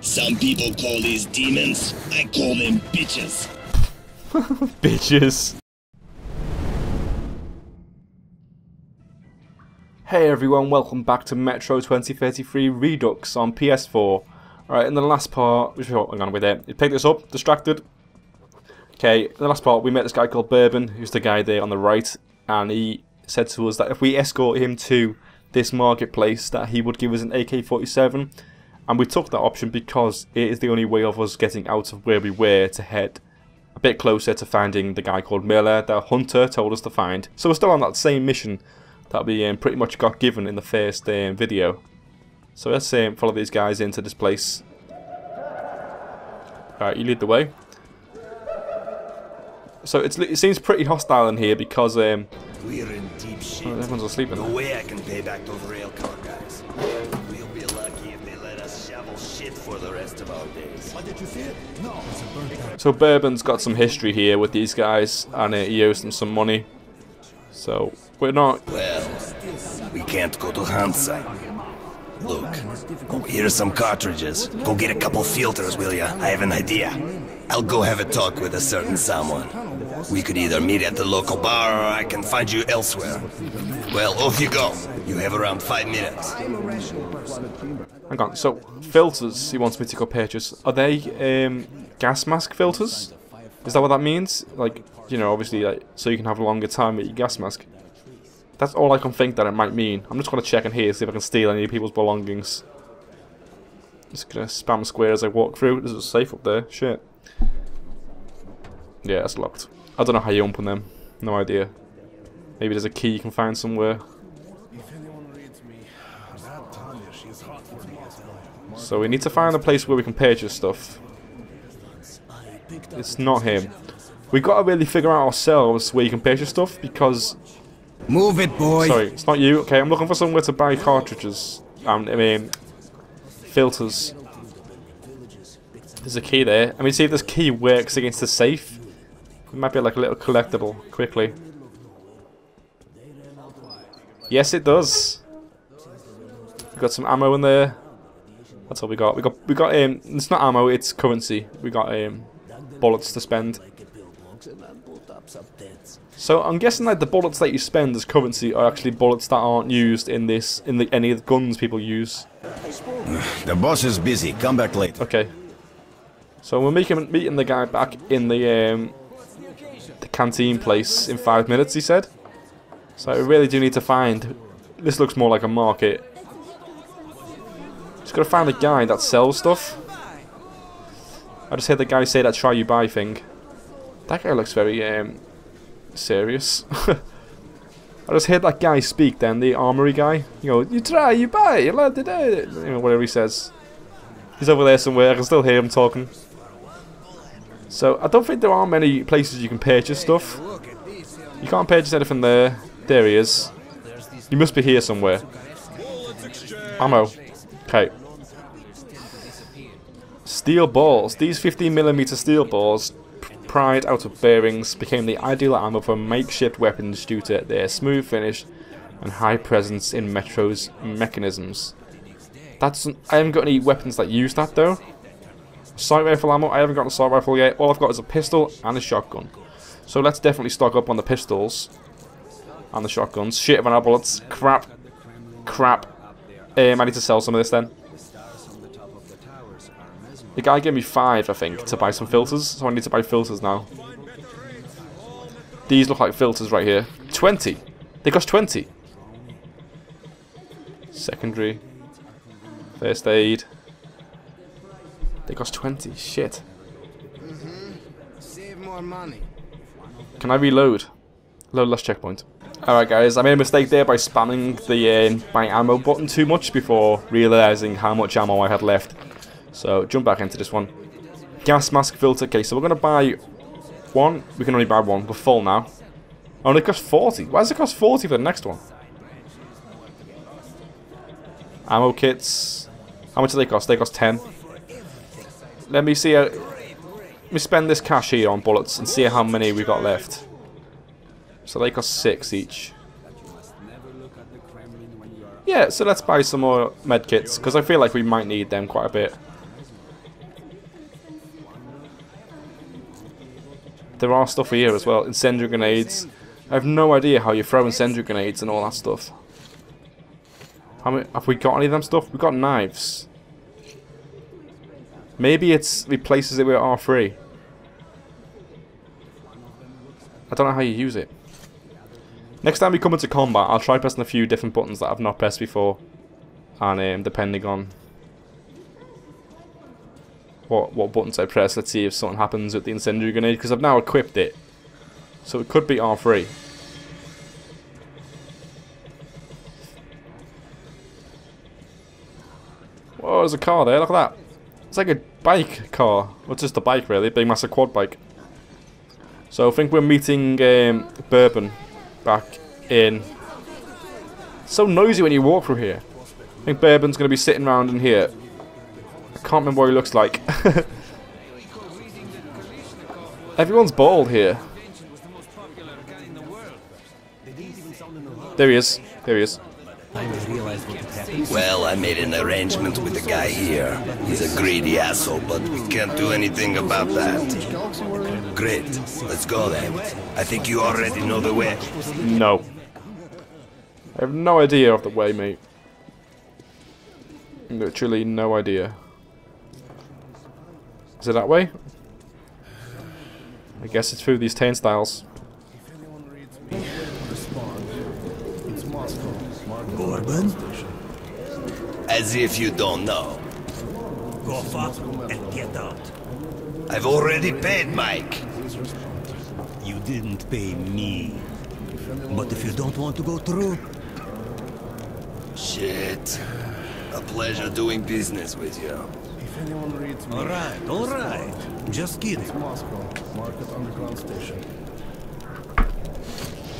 Some people call these demons, I call them bitches. Bitches. Hey everyone, welcome back to Metro 2033 Redux on PS4. Alright, in the last part, which oh, hang on with it. You picked this up, distracted. Okay, in the last part we met this guy called Bourbon, who's the guy there on the right, and he said to us that if we escort him to this marketplace that he would give us an AK-47 and we took that option because it is the only way of us getting out of where we were to head a bit closer to finding the guy called Miller that Hunter told us to find. So we're still on that same mission that we um, pretty much got given in the first um, video. So let's um, follow these guys into this place. Alright, you lead the way. So it seems pretty hostile in here because um, we're in deep shit. Oh, everyone's asleep in No way I can pay back those rail car guys. We'll be lucky if they let us shovel shit for the rest of our days. What did you see it? No, it's a burnt So Bourbon's got some history here with these guys, and uh, he owes them some money. So we're not. Well, we can't go to Hansa. Look, here's some cartridges. Go get a couple filters, will ya? I have an idea. I'll go have a talk with a certain someone. We could either meet at the local bar or I can find you elsewhere. Well, off you go. You have around five minutes. Hang on, so filters he wants me to go purchase. Are they um, gas mask filters? Is that what that means? Like, you know, obviously, like, so you can have a longer time with your gas mask. That's all I can think that it might mean. I'm just going to check in here, see if I can steal any people's belongings. Just going to spam square as I walk through. There's a safe up there. Shit. Yeah, it's locked. I don't know how you open them. No idea. Maybe there's a key you can find somewhere. So we need to find a place where we can purchase stuff. It's not him. We got to really figure out ourselves where you can purchase stuff because Move it, boy. Sorry, it's not you. Okay, I'm looking for somewhere to buy cartridges. Um, I mean, filters. There's a key there. I mean, see if this key works against the safe. It might be like a little collectible, quickly. Yes, it does. Got some ammo in there. That's all we got. We got, we got. Um, it's not ammo. It's currency. We got um, bullets to spend. So I'm guessing that the bullets that you spend as currency are actually bullets that aren't used in this in the any of the guns people use. The boss is busy. Come back later. Okay. So we're making meeting the guy back in the um, the canteen place in five minutes. He said. So I really do need to find. This looks more like a market. Just gotta find a guy that sells stuff. I just heard the guy say that try you buy thing. That guy looks very um, serious. I just heard that guy speak then, the armory guy. You know, you try, you buy, you let it, you know, whatever he says. He's over there somewhere, I can still hear him talking. So, I don't think there are many places you can purchase stuff. You can't purchase anything there. There he is. He must be here somewhere. Ammo. Okay. Steel balls. These 15mm steel balls pried out of bearings became the ideal ammo for makeshift weapons due to their smooth finish and high presence in Metro's mechanisms. That's I haven't got any weapons that use that though. Sight rifle ammo, I haven't got a sight rifle yet. All I've got is a pistol and a shotgun. So let's definitely stock up on the pistols and the shotguns. Shit, of bullets. Crap. Crap. Um, I need to sell some of this then. The guy gave me five, I think, to buy some filters, so I need to buy filters now. These look like filters right here. 20! They cost 20! Secondary. First aid. They cost 20. Shit. Save more money. Can I reload? Load last checkpoint. Alright guys, I made a mistake there by spamming the uh, my ammo button too much before realising how much ammo I had left. So jump back into this one. Gas mask filter. Okay, so we're going to buy one. We can only buy one. We're full now. Only cost 40. Why does it cost 40 for the next one? Ammo kits. How much do they cost? They cost 10. Let me see. How, let me spend this cash here on bullets and see how many we got left. So they cost six each. Yeah, so let's buy some more medkits, because I feel like we might need them quite a bit. There are stuff here as well, incendiary grenades. I have no idea how you throw incendiary grenades and all that stuff. How many, have we got any of them stuff? We've got knives. Maybe it replaces it with R3. I don't know how you use it. Next time we come into combat, I'll try pressing a few different buttons that I've not pressed before. And um, depending on what what buttons I press, let's see if something happens with the incendiary grenade, because I've now equipped it. So it could be R3. Whoa, there's a car there, look at that. It's like a bike car. Well, just a bike really, big massive quad bike. So I think we're meeting um, Bourbon back in. So noisy when you walk through here. I think Bourbon's going to be sitting around in here. I can't remember what he looks like. Everyone's bald here. There he is. There he is. Well, I made an arrangement with the guy here. He's a greedy asshole, but we can't do anything about that. Great. Let's go then. I think you already know the way. No. I have no idea of the way, mate. Literally no idea. Is it that way? I guess it's through these turnstiles. Bourbon? As if you don't know. Go fuck and get out. I've already paid Mike. You didn't pay me. But if you don't want to go through, Shit. A pleasure doing business with you. If anyone reads me, alright, alright. Just kidding. Moscow, Market Underground Station.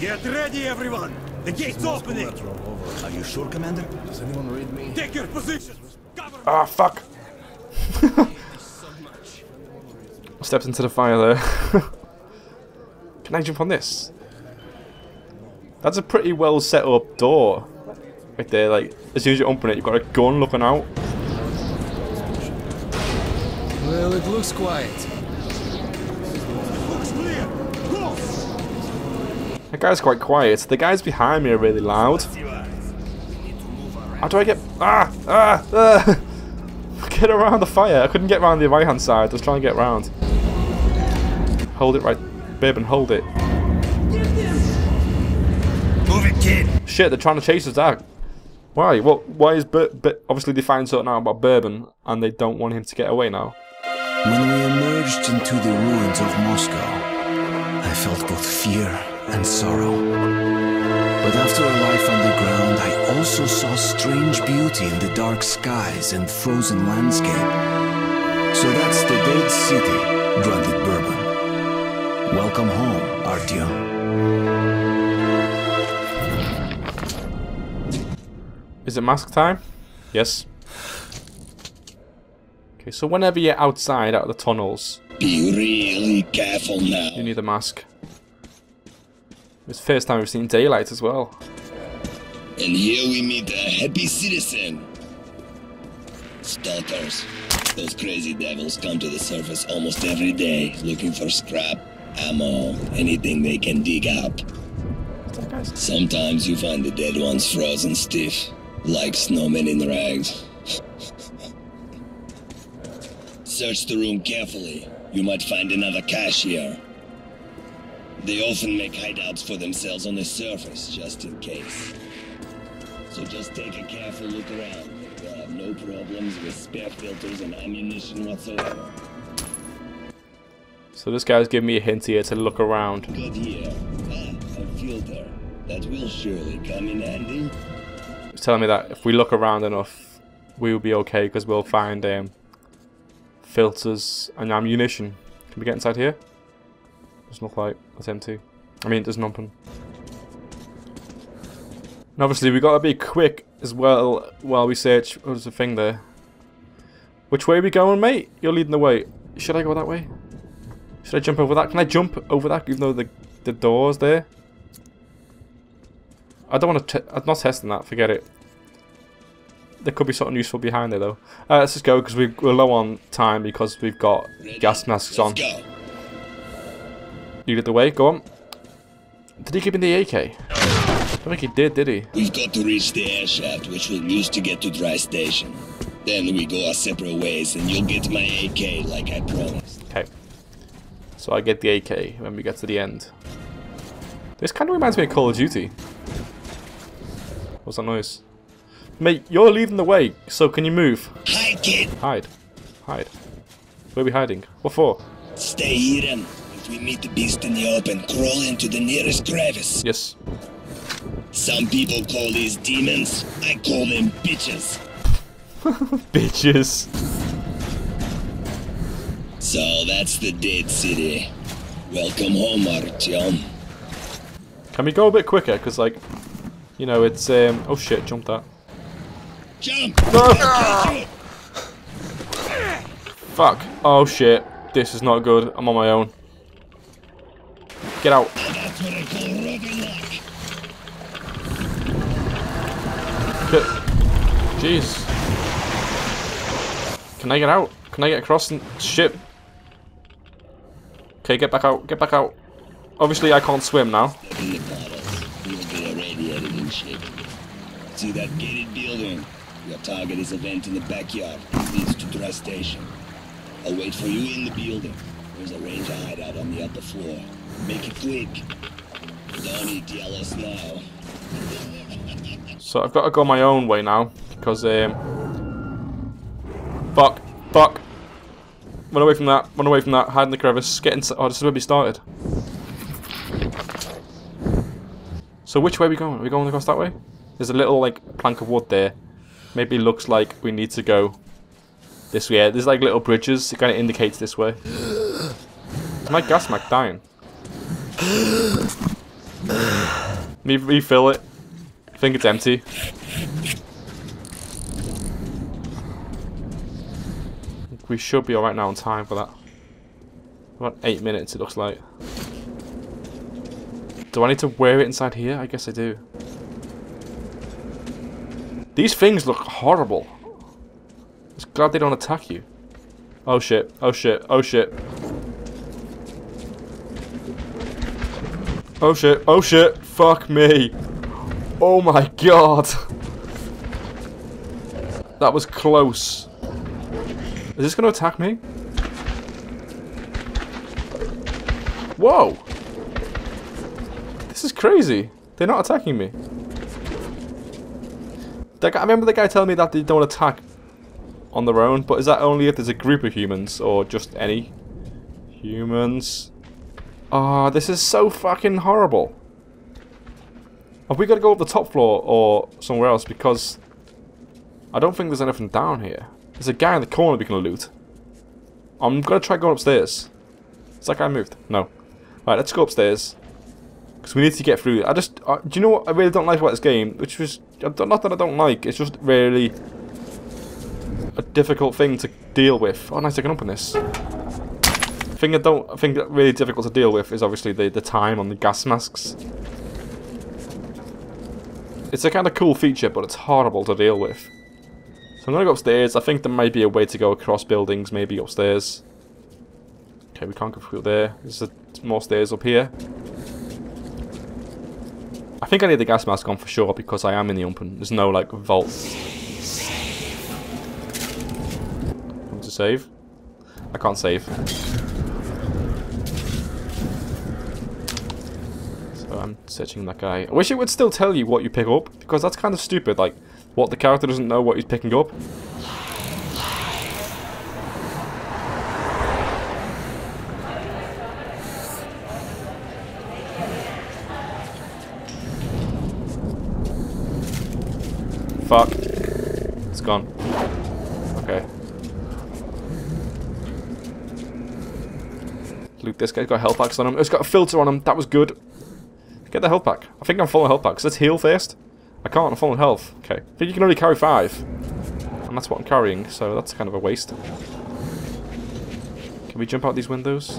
Get ready, everyone! The gate's Moscow opening! Are you sure, Commander? Does anyone read me? Take your positions! Cover! Ah, fuck! Stepped into the fire there. Can I jump on this? That's a pretty well set up door. Right there, like, as soon as you open it, you've got a gun looking out. Well, it looks quiet. That guy's quite quiet. The guys behind me are really loud. How do I get... Ah! Ah! ah. Get around the fire. I couldn't get around the right hand side. I was trying to get around. Hold it right. Bourbon, hold it. Move it, kid. Shit, they're trying to chase us out. Why? Well, why is Bur- Bur- obviously they find something out about Bourbon and they don't want him to get away now? When we emerged into the ruins of Moscow, I felt both fear and sorrow. But after a life underground, I also saw strange beauty in the dark skies and frozen landscape. So that's the dead city, grunted Bourbon. Welcome home, Artyom. Is it mask time? Yes. Okay, so whenever you're outside out of the tunnels, Be really careful now. you need a mask. It's the first time we've seen daylight as well. And here we meet a happy citizen. Stalkers. Those crazy devils come to the surface almost every day, looking for scrap, ammo, anything they can dig up. Sometimes you find the dead ones frozen stiff, like snowmen in rags. Search the room carefully. You might find another cache here. They often make hideouts for themselves on the surface, just in case. So just take a careful look around. You'll have no problems with spare filters and ammunition whatsoever. So this guy's giving me a hint here to look around. Good here. Ah, a filter. That will surely come in handy. He's telling me that if we look around enough, we will be okay because we'll find um, filters and ammunition. Can we get inside here? Doesn't look like it's empty. I mean, there's nothing. And obviously, we got to be quick as well while we search. Oh, there's a thing there. Which way are we going, mate? You're leading the way. Should I go that way? Should I jump over that? Can I jump over that even though the, the door's there? I don't want to... I'm not testing that. Forget it. There could be something useful behind there, though. Uh, let's just go, because we, we're low on time because we've got Ready? gas masks Let's on. go. You lead the way. Go on. Did he give me the AK? I don't think he did, did he? We've got to reach the air shaft, which we'll use to get to Dry Station. Then we go our separate ways, and you'll get my AK like I promised. Okay. So I get the AK when we get to the end. This kind of reminds me of Call of Duty. What's that noise? Mate, you're leading the way, so can you move? Hi, kid! Hide. Hide. Where are we hiding? What for? Stay hidden. If we meet the beast in the open, crawl into the nearest crevice. Yes. Some people call these demons. I call them bitches. Bitches. So that's the dead city. Welcome home, Artyom. Can we go a bit quicker? Because, like, you know, it's, um... Oh, shit, jump that. Jump! No! Fuck. Oh, shit. This is not good. I'm on my own. Get out. Get... Jeez. Can I get out? Can I get across and... Shit. Okay, get back out. Get back out. Obviously, I can't swim now. The. See that gated building? Your target is a vent in the backyard. Leads to Dry Station. I'll wait for you in the building. There's a ranger hideout on the upper floor. Make it quick. Don't eat yellow snow. So I've got to go my own way now. Because, um... Fuck. Fuck. Run away from that. Run away from that. Hide in the crevice. Get inside. Oh, this is where we started. So which way are we going? Are we going across that way? There's a little, like, plank of wood there. Maybe looks like we need to go this way. There's, like, little bridges. It kind of indicates this way. Is my gas mac dying? Me refill it. I think it's empty. We should be alright now on time for that. About 8 minutes it looks like. Do I need to wear it inside here? I guess I do. These things look horrible. Just glad they don't attack you. Oh shit, oh shit, oh shit. Oh shit, oh shit, fuck me. Oh my god. That was close. Is this going to attack me? Whoa! This is crazy. They're not attacking me. Guy, I remember the guy telling me that they don't attack on their own, but is that only if there's a group of humans, or just any humans? Ah, oh, this is so fucking horrible. Have we got to go up the top floor or somewhere else? Because I don't think there's anything down here. There's a guy in the corner we can loot. I'm going to try going upstairs. Is that guy moved? No. Right, let's go upstairs. Because we need to get through. I just... Do you know what I really don't like about this game? Which was... Not that I don't like. It's just really... A difficult thing to deal with. Oh, nice. I can open this. Thing I don't... I think that really difficult to deal with is obviously the, the time on the gas masks. It's a kind of cool feature, but it's horrible to deal with. So I'm going to go upstairs. I think there might be a way to go across buildings, maybe upstairs. Okay, we can't go through there. There's more stairs up here. I think I need the gas mask on for sure because I am in the open. There's no, like, vault. Want to save? I can't save. I'm searching that guy. I wish it would still tell you what you pick up because that's kind of stupid. Like, what the character doesn't know what he's picking up. Fuck. It's gone. Okay. Loot this guy's got health packs on him. It's got a filter on him. That was good. Get the health pack. I think I'm full of health packs. Let's heal first. I can't. I'm full of health. Okay. I think you can only carry five. And that's what I'm carrying, so that's kind of a waste. Can we jump out these windows?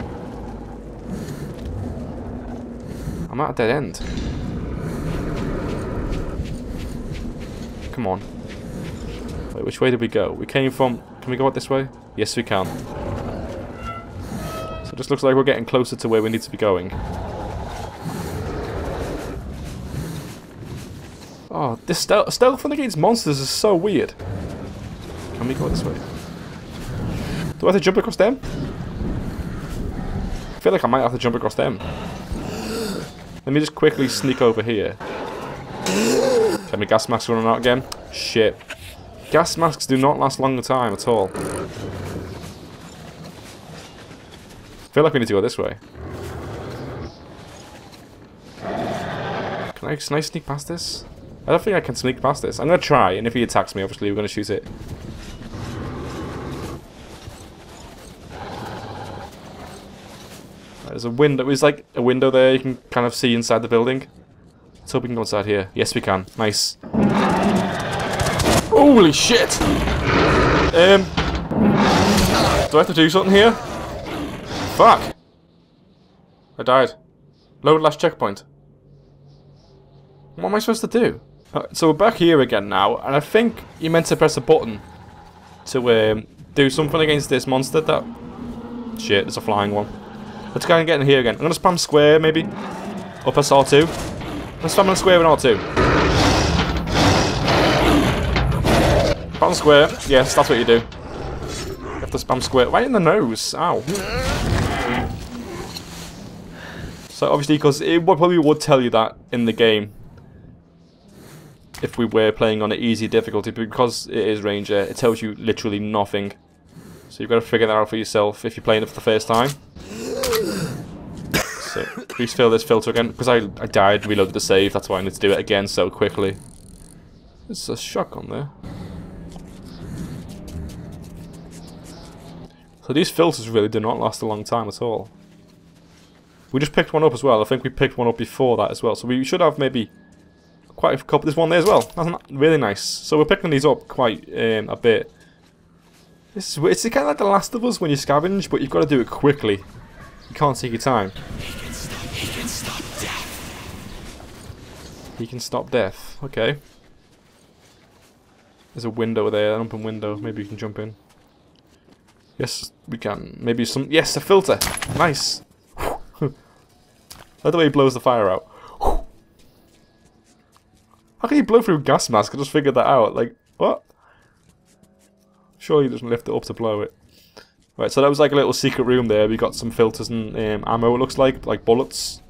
I'm at a dead end. Come on. Wait, which way did we go? We came from... Can we go out this way? Yes, we can. So it just looks like we're getting closer to where we need to be going. Oh, this stealth, stealth against monsters is so weird. Can we go this way? Do I have to jump across them? I feel like I might have to jump across them. Let me just quickly sneak over here. Can my gas masks running out again? Shit. Gas masks do not last long a time at all. I feel like we need to go this way. Can I, can I sneak past this? I don't think I can sneak past this. I'm going to try, and if he attacks me, obviously we're going to shoot it. There's a window. There's like a window there you can kind of see inside the building. Let's hope we can go inside here. Yes, we can. Nice. Holy shit! Um, do I have to do something here? Fuck! I died. Load last checkpoint. What am I supposed to do? So we're back here again now, and I think you meant to press a button to um, do something against this monster that... Shit, there's a flying one. Let's go and get in here again. I'm going to spam square, maybe. Or press R2. Let's spam on square and R2. Spam square. Yes, that's what you do. You have to spam square. Right in the nose. Ow. So obviously, because it would, probably would tell you that in the game. If we were playing on an easy difficulty. Because it is Ranger, it tells you literally nothing. So you've got to figure that out for yourself if you're playing it for the first time. So please fill this filter again. Because I, I died, reloaded the save, that's why I need to do it again so quickly. There's a shotgun there. So these filters really do not last a long time at all. We just picked one up as well. I think we picked one up before that as well. So we should have maybe quite a couple. There's one there as well. That's really nice. So we're picking these up quite um, a bit. This is, it's kind of like The Last of Us when you scavenge, but you've got to do it quickly. You can't take your time. He can stop, he can stop death. He can stop death. Okay. There's a window there, an open window. Maybe we can jump in. Yes, we can. Maybe some... Yes, a filter! Nice! By the way he blows the fire out. How can you blow through a gas mask? I just figured that out. Like, what? Surely he doesn't lift it up to blow it. Right, so that was like a little secret room there. We got some filters and um, ammo, it looks like, like bullets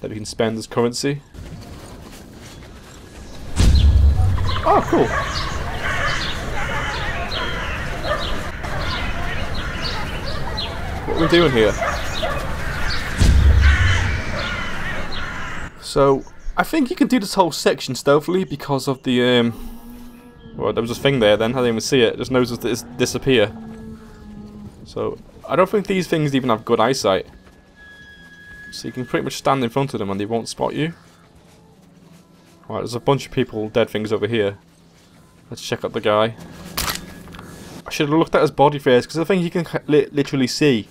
that we can spend as currency. Oh, cool. What are we doing here? So, I think you can do this whole section stealthily because of the, um... Well, there was a thing there then, I didn't even see it. Just noticed it disappear. So, I don't think these things even have good eyesight. So you can pretty much stand in front of them and they won't spot you. Right, there's a bunch of people, dead things over here. Let's check out the guy. I should have looked at his body first, because I think you can li literally see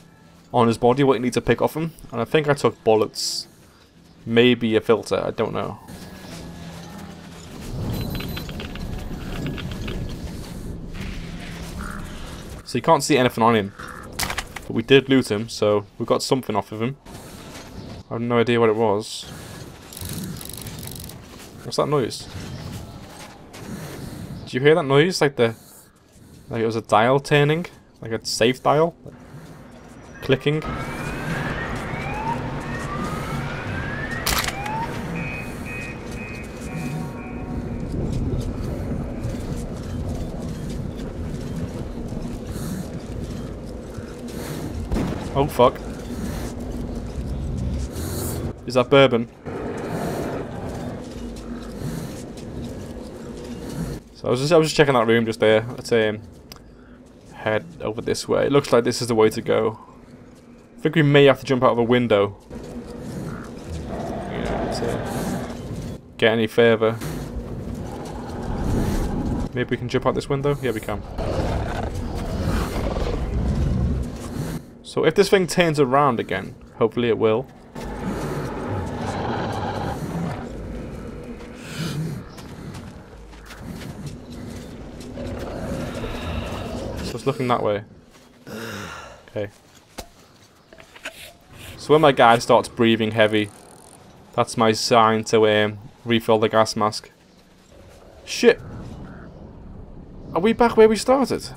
on his body what you need to pick off him. And I think I took bullets. Maybe a filter, I don't know. So you can't see anything on him. But we did loot him, so we got something off of him. I have no idea what it was. What's that noise? Did you hear that noise? Like the... Like it was a dial turning? Like a safe dial? Clicking? Oh fuck. Is that bourbon? So I was just I was just checking that room just there. Let's um, head over this way. It looks like this is the way to go. I think we may have to jump out of a window. Yeah, to get any further. Maybe we can jump out this window? Yeah, we can. So if this thing turns around again, hopefully it will. So it's looking that way. Okay. So when my guy starts breathing heavy, that's my sign to um, refill the gas mask. Shit. Are we back where we started?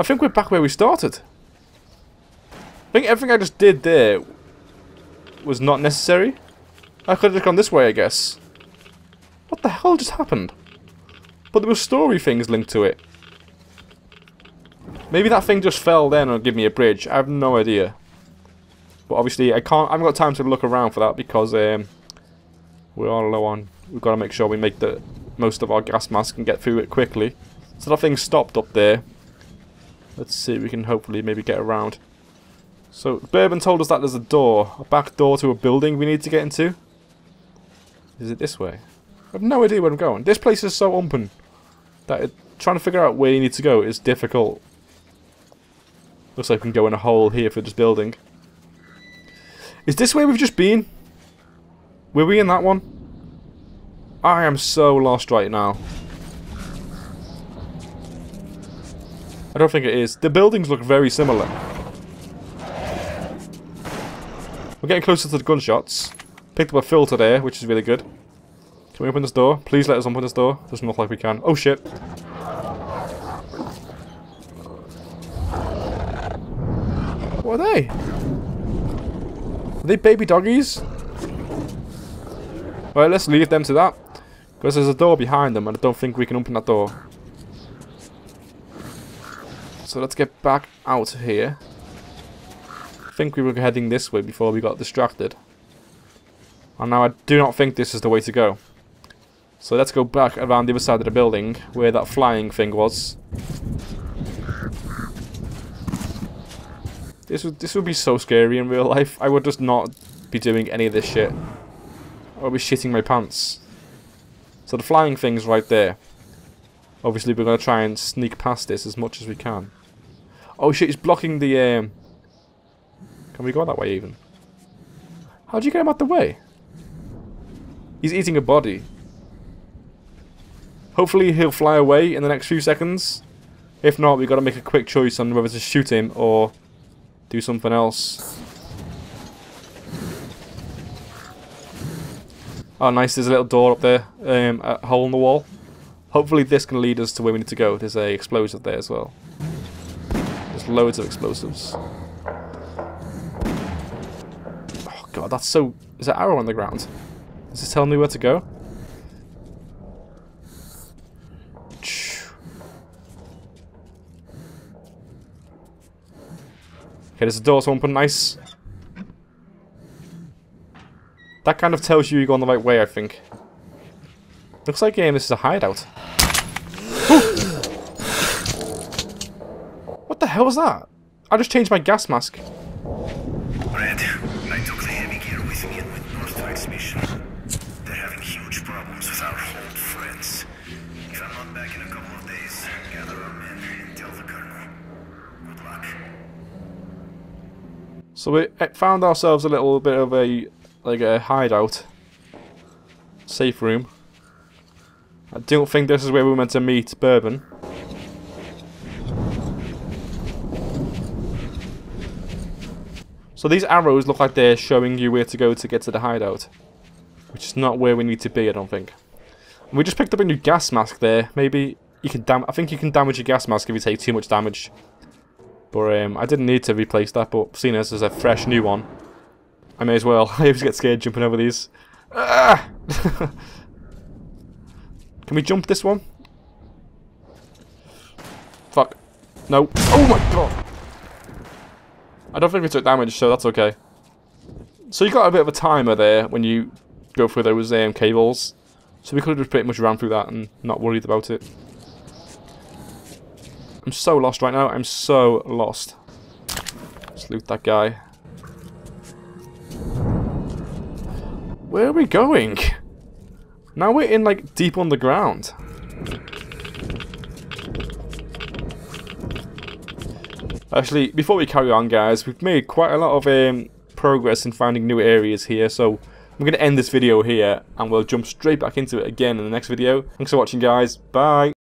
I think we're back where we started. I think everything I just did there was not necessary. I could have just gone this way, I guess. What the hell just happened? But there were story things linked to it. Maybe that thing just fell then and give me a bridge. I have no idea. But obviously, I can't. I haven't got time to look around for that because um, we're all low on. We've got to make sure we make the most of our gas mask and get through it quickly. So that thing stopped up there. Let's see we can hopefully maybe get around. So, Bourbon told us that there's a door, a back door to a building we need to get into. Is it this way? I have no idea where I'm going. This place is so open that it, trying to figure out where you need to go is difficult. Looks like we can go in a hole here for this building. Is this where we've just been? Were we in that one? I am so lost right now. I don't think it is. The buildings look very similar. We're getting closer to the gunshots. Picked up a filter there, which is really good. Can we open this door? Please let us open this door. Doesn't look like we can. Oh shit. What are they? Are they baby doggies? Well, let's leave them to that. Because there's a door behind them and I don't think we can open that door. So let's get back out here. Think we were heading this way before we got distracted. And now I do not think this is the way to go. So let's go back around the other side of the building where that flying thing was. This would this would be so scary in real life. I would just not be doing any of this shit. I would be shitting my pants. So the flying thing's right there. Obviously we're gonna try and sneak past this as much as we can. Oh shit, he's blocking the um Can we go that way even? How'd you get him out the way? He's eating a body. Hopefully he'll fly away in the next few seconds. If not, we've got to make a quick choice on whether to shoot him or do something else. Oh nice, there's a little door up there, um, a hole in the wall. Hopefully this can lead us to where we need to go. There's a explosive there as well. There's loads of explosives. Oh that's so... Is that arrow on the ground? Is this telling me where to go? Okay, there's a door open, nice. That kind of tells you you're going the right way, I think. Looks like yeah, this is a hideout. what the hell was that? I just changed my gas mask I took the heavy gear with me and went north to exhibition. They're having huge problems our old friends. If I'm not back in a couple of days, gather our men and tell the colonel. Good luck. So we uh, found ourselves a little bit of a like a hideout, safe room. I don't think this is where we were meant to meet Bourbon. So these arrows look like they're showing you where to go to get to the hideout. Which is not where we need to be, I don't think. And we just picked up a new gas mask there. Maybe you can dam- I think you can damage your gas mask if you take too much damage. But um, I didn't need to replace that, but seeing as there's a fresh new one, I may as well. I always get scared jumping over these. Ah! Can we jump this one? Fuck. No. Oh my god! I don't think we took damage, so that's okay. So you got a bit of a timer there when you go through those um, cables. So we could have just pretty much ran through that and not worried about it. I'm so lost right now. I'm so lost. Let's loot that guy. Where are we going? Now we're in like deep underground. Actually, before we carry on guys, we've made quite a lot of um, progress in finding new areas here, so I'm going to end this video here, and we'll jump straight back into it again in the next video. Thanks for watching guys, bye!